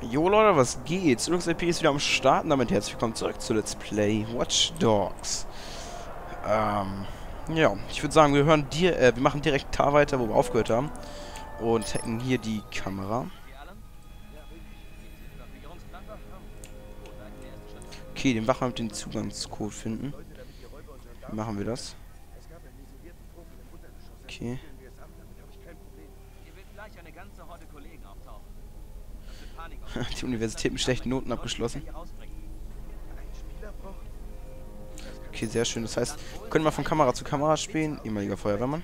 Jo Leute, was geht? LuxLP ist wieder am Start und damit herzlich willkommen zurück zu Let's Play Watch Dogs. Ähm, ja, ich würde sagen, wir hören dir, äh, wir machen direkt da weiter, wo wir aufgehört haben. Und hacken hier die Kamera. Okay, den Wachmann mit dem Zugangscode finden. Wie machen wir das? Okay. Die Universität mit schlechten Noten abgeschlossen. Okay, sehr schön. Das heißt, wir können mal von Kamera zu Kamera spielen. Ehemaliger Feuerwehrmann.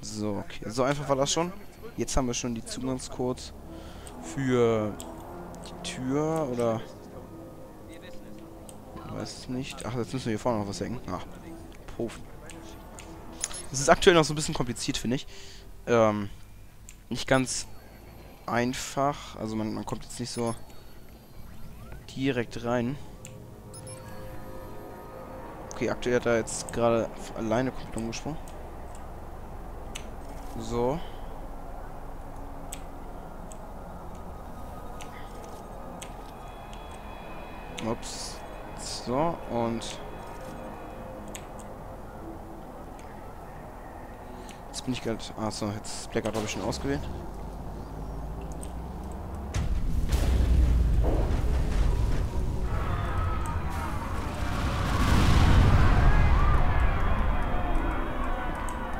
So, okay. So einfach war das schon. Jetzt haben wir schon die Zugangscodes für die Tür oder... Ich weiß es nicht. Ach, jetzt müssen wir hier vorne noch was hängen. Ach, Profi. Das ist aktuell noch so ein bisschen kompliziert, finde ich ähm, nicht ganz einfach. Also man, man kommt jetzt nicht so direkt rein. Okay, aktuell hat er jetzt gerade alleine komplett umgesprungen. So. Ups. So, und bin ich gerade... Achso, jetzt Blackout habe ich schon ausgewählt.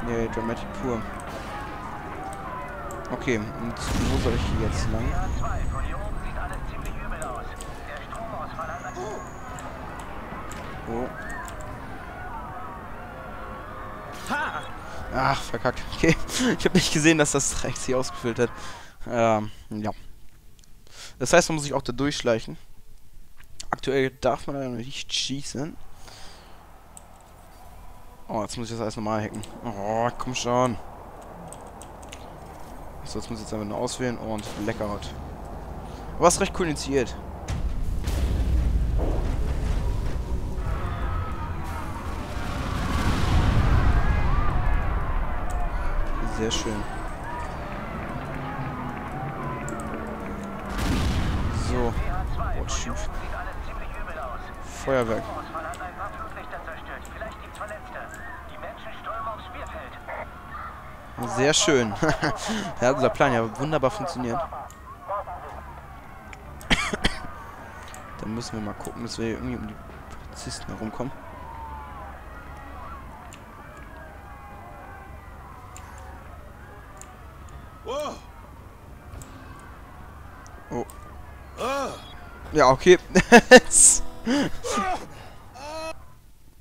Nee, Dramatic pur. Okay, und wo soll ich jetzt lang? Oh. Ach, verkackt. Okay. Ich habe nicht gesehen, dass das rechts hier ausgefüllt hat. Ähm, ja. Das heißt, man muss sich auch da durchschleichen. Aktuell darf man da nicht schießen. Oh, jetzt muss ich das alles normal hacken. Oh, komm schon. So, jetzt muss ich jetzt einfach nur auswählen und Blackout. Aber ist recht cool initiiert. Sehr schön. So. Schief. Feuerwerk. Sehr schön. ja, unser Plan ja wunderbar funktioniert. Dann müssen wir mal gucken, dass wir irgendwie um die Polizisten herumkommen. Ja, okay.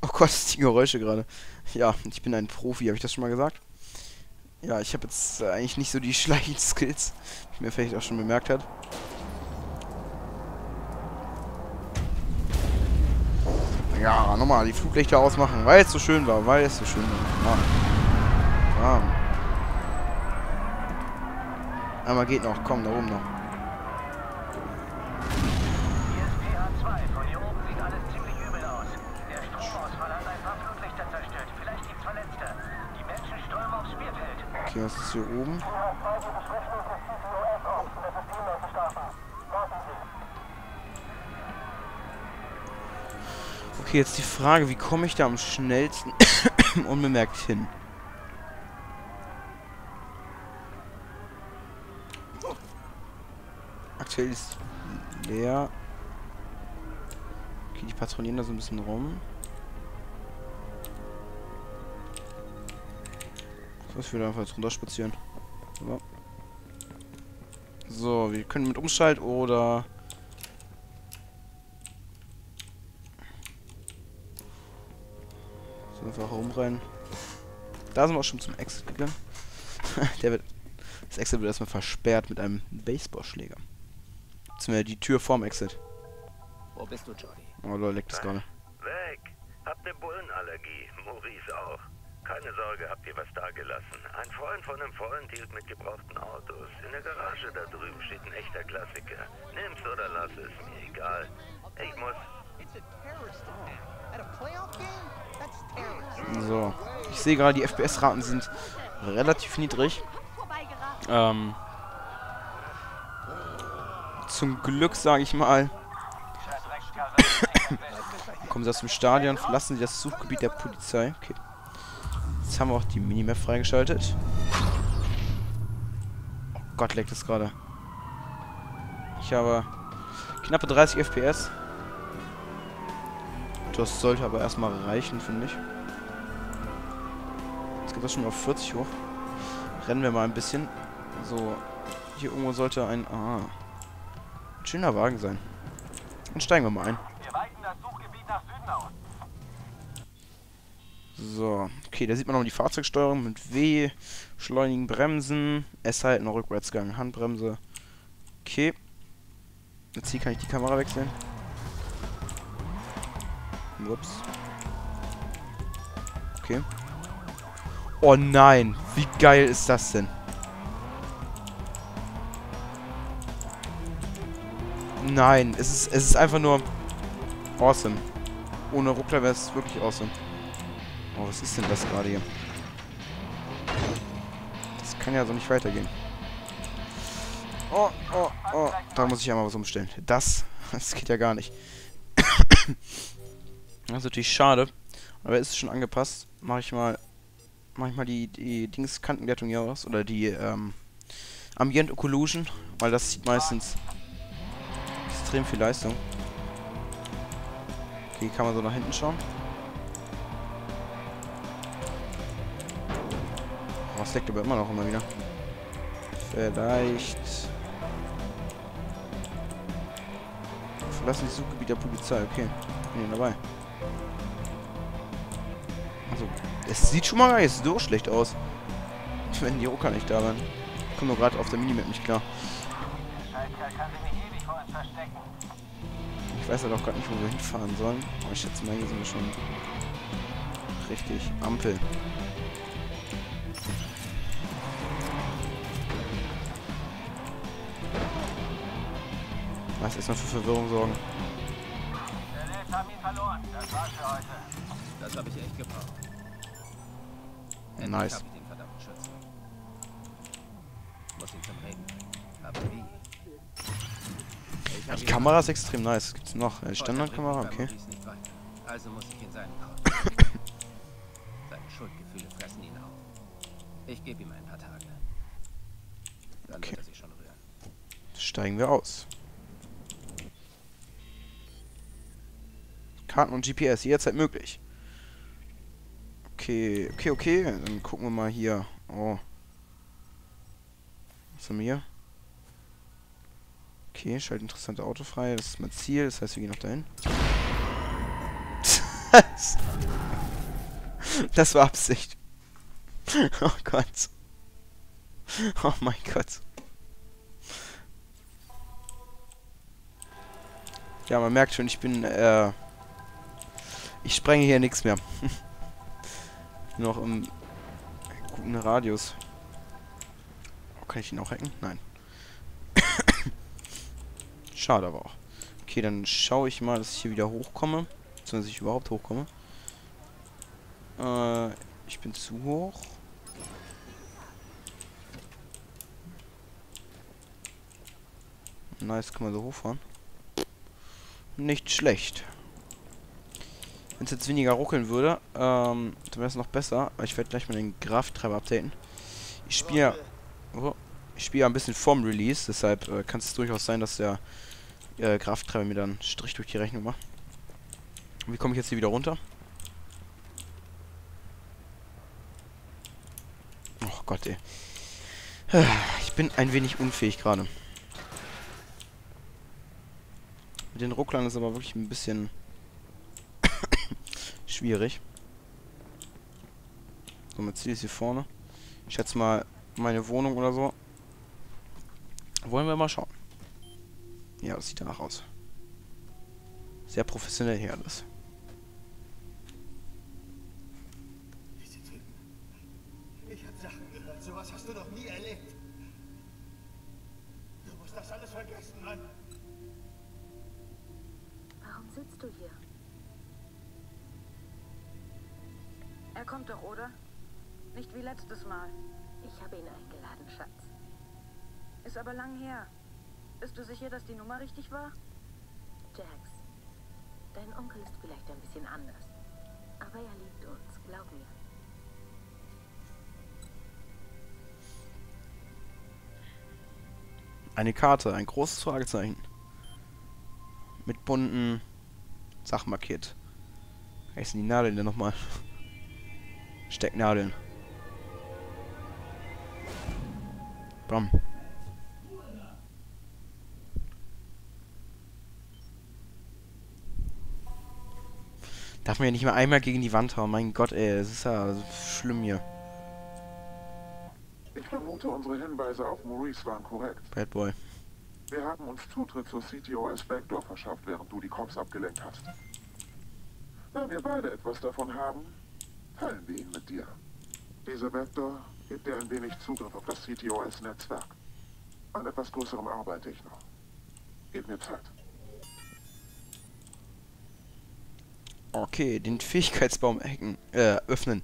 oh Gott, die Geräusche gerade. Ja, ich bin ein Profi, habe ich das schon mal gesagt? Ja, ich habe jetzt äh, eigentlich nicht so die Schleichskills, wie mir vielleicht auch schon bemerkt hat. Ja, nochmal die Fluglichter ausmachen, weil es so schön war, weil es so schön war. Ja. Einmal geht noch, komm, da oben noch. Okay, was ist hier oben? Okay, jetzt die Frage, wie komme ich da am schnellsten unbemerkt hin? Aktuell ist leer. Okay, die patrouillieren da so ein bisschen rum. Ich würde einfach jetzt runter spazieren. So. so, wir können mit Umschalt oder... So einfach rumrennen. Da sind wir auch schon zum Exit gegangen. Der wird... Das Exit wird erstmal versperrt mit einem Baseballschläger. Jetzt wir die Tür vorm Exit. Wo bist du, Jody? Oh, Leute, leckt das gerade. Weg. Hab ne Bullenallergie. Maurice auch. Keine Sorge, habt ihr was da gelassen. Ein Freund von einem Freund hielt mit gebrauchten Autos. In der Garage da drüben steht ein echter Klassiker. Nimm's oder lass es, mir egal. Ich muss... So, ich sehe gerade, die FPS-Raten sind relativ niedrig. Ähm, zum Glück, sage ich mal, kommen sie aus dem Stadion, verlassen sie das Suchgebiet der Polizei. Okay. Jetzt haben wir auch die Minimap freigeschaltet. Oh Gott, leckt es gerade. Ich habe knappe 30 FPS. Das sollte aber erstmal reichen, finde ich. Jetzt geht das schon auf 40 hoch. Rennen wir mal ein bisschen. So, hier irgendwo sollte ein... Ah, ein schöner Wagen sein. Dann steigen wir mal ein. Wir weiten das Suchgebiet nach Süden aus. So, okay, da sieht man noch die Fahrzeugsteuerung mit W, schleunigen Bremsen, S halten, Rückwärtsgang, Handbremse. Okay. Jetzt hier kann ich die Kamera wechseln. Ups. Okay. Oh nein, wie geil ist das denn? Nein, es ist, es ist einfach nur awesome. Ohne Ruckler wäre es wirklich awesome. Oh, was ist denn das gerade hier? Das kann ja so nicht weitergehen. Oh, oh, oh. Da muss ich ja mal was umstellen. Das, das geht ja gar nicht. das ist natürlich schade. Aber ist schon angepasst. Mache ich mal, mach ich mal die, die Dings-Kantenglättung hier aus. Oder die, ähm, Ambient Occlusion. Weil das sieht meistens extrem viel Leistung. Okay, kann man so nach hinten schauen. Es leckt aber immer noch immer wieder. Vielleicht... Verlassen das Suchgebiet der Polizei. Okay, bin dabei. Also, es sieht schon mal gar nicht so schlecht aus. Wenn die Rucker nicht da waren. Ich komme gerade auf der Minimap nicht klar. Ich weiß halt auch gerade nicht, wo wir hinfahren sollen. Aber ich schätze mal, hier sind wir schon richtig. Ampel. Was erstmal für Verwirrung sorgen. Der haben ihn verloren. Das war's für heute. Das habe ich echt gebraucht. Endlich Nice. hab ich den verdammten Schützen. Muss ihn zum bringen. Aber wie? Ich hab Die Kamera ist extrem nice. Gibt's noch? Äh, Standardkamera, okay. Also muss ich in seinen Korb. Seine Schuldgefühle fressen ihn auf. Ich gebe ihm ein paar Tage. Dann Okay. wird er sich schon rühren. Steigen wir aus. Karten und GPS jederzeit möglich. Okay, okay, okay. Dann gucken wir mal hier. Oh. Was haben wir hier? Okay, schalt interessante Auto frei. Das ist mein Ziel. Das heißt, wir gehen noch dahin. Das, war Absicht. Oh Gott. Oh mein Gott. Ja, man merkt schon, ich bin, äh... Ich sprenge hier nichts mehr. Noch im guten Radius. Oh, kann ich ihn auch hacken? Nein. Schade aber auch. Okay, dann schaue ich mal, dass ich hier wieder hochkomme. Beziehungsweise ich überhaupt hochkomme. Äh, ich bin zu hoch. Nice, kann man so hochfahren. Nicht schlecht. Wenn es jetzt weniger ruckeln würde, ähm, dann wäre es noch besser. Aber ich werde gleich mal den Graphtreiber updaten. Ich spiele ja, oh, ich spiele ein bisschen vorm Release, deshalb äh, kann es durchaus sein, dass der äh, Graphtreiber mir dann Strich durch die Rechnung macht. Wie komme ich jetzt hier wieder runter? Oh Gott, ey. Ich bin ein wenig unfähig gerade. Mit den Rucklern ist aber wirklich ein bisschen schwierig. So, mein Ziel ist hier vorne. Ich schätze mal meine Wohnung oder so. Wollen wir mal schauen. Ja, das sieht danach aus. Sehr professionell hier alles. Ich habe Sachen gehört, sowas hast du noch nie erlebt. Du musst das alles vergessen, Mann. Warum sitzt du hier? Er kommt doch, oder? Nicht wie letztes Mal. Ich habe ihn eingeladen, Schatz. Ist aber lang her. Bist du sicher, dass die Nummer richtig war? Jax, dein Onkel ist vielleicht ein bisschen anders. Aber er liebt uns, glaub mir. Eine Karte, ein großes Fragezeichen. Mit bunten Sachen markiert. Heißen die Nadeln denn nochmal? Stecknadeln. Bam. Darf man ja nicht mal einmal gegen die Wand hauen. Mein Gott, ey, das ist ja schlimm hier. Ich vermute, unsere Hinweise auf Maurice waren korrekt. Bad Boy. Wir haben uns Zutritt zur CTOS Backdoor verschafft, während du die Cops abgelenkt hast. Da wir beide etwas davon haben, teilen wir ihn mit dir. Diese Backdoor gibt dir ein wenig Zugriff auf das CTOS-Netzwerk. An etwas Größerem arbeite ich noch. Gib mir Zeit. Okay, den Fähigkeitsbaum hacken, äh, öffnen.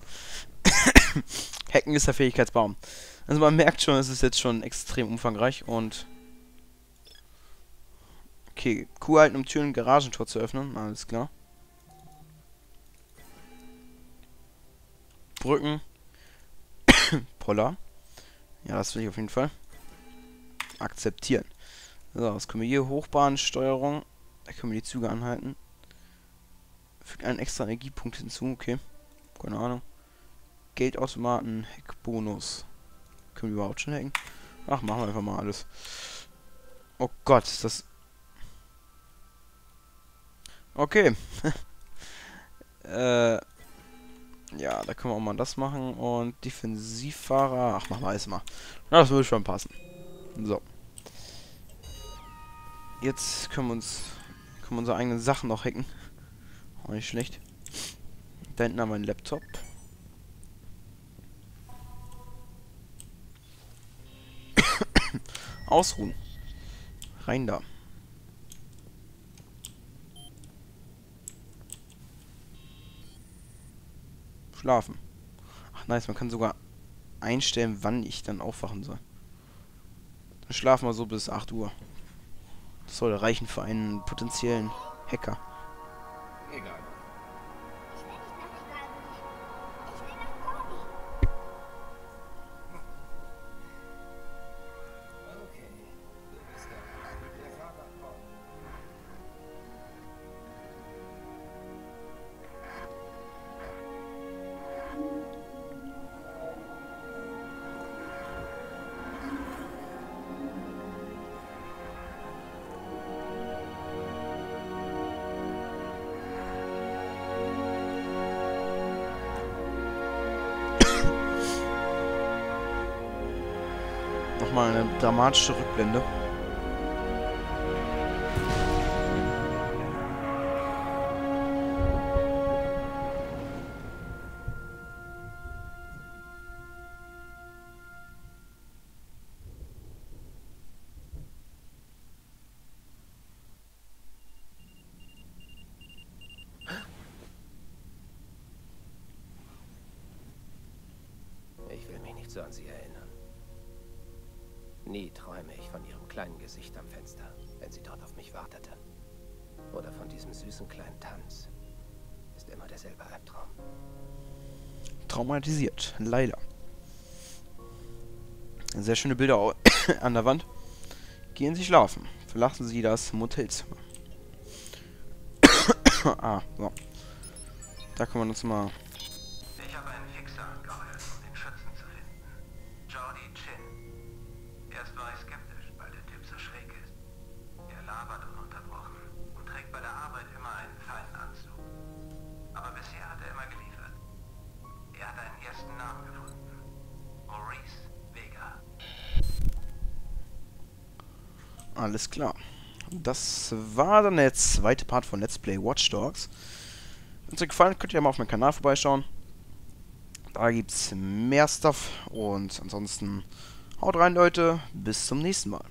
hacken ist der Fähigkeitsbaum. Also man merkt schon, es ist jetzt schon extrem umfangreich und... Okay, Q halten, um Türen und Garagentor zu öffnen, alles klar. Brücken. Poller. Ja, das will ich auf jeden Fall. Akzeptieren. So, was können wir hier? Hochbahnsteuerung. Da können wir die Züge anhalten. Fügt einen extra Energiepunkt hinzu, okay. Keine Ahnung. Geldautomaten, Hackbonus. Können wir überhaupt schon hacken? Ach, machen wir einfach mal alles. Oh Gott, das... Okay. äh... Ja, da können wir auch mal das machen. Und Defensivfahrer... Ach, machen wir alles mal. Das würde schon passen. So. Jetzt können wir uns... Können wir unsere eigenen Sachen noch hacken. Auch nicht schlecht. Da hinten haben wir einen Laptop. Ausruhen. Rein da. Schlafen. Ach nice, man kann sogar einstellen, wann ich dann aufwachen soll. Dann schlafen wir so bis 8 Uhr. Das soll reichen für einen potenziellen Hacker. Egal. Nochmal eine dramatische Rückblende. Ich will mich nicht so an sie erinnern. Nie träume ich von ihrem kleinen Gesicht am Fenster, wenn sie dort auf mich wartete. Oder von diesem süßen kleinen Tanz. Ist immer derselbe Albtraum. Traumatisiert. Leider. Sehr schöne Bilder an der Wand. Gehen Sie schlafen. Verlassen Sie das Motelzimmer. ah, so. Da können wir uns mal... Alles klar. Das war dann der zweite Part von Let's Play Watch Dogs. Wenn es euch gefallen hat, könnt ihr mal auf meinem Kanal vorbeischauen. Da gibt es mehr Stuff. Und ansonsten haut rein, Leute. Bis zum nächsten Mal.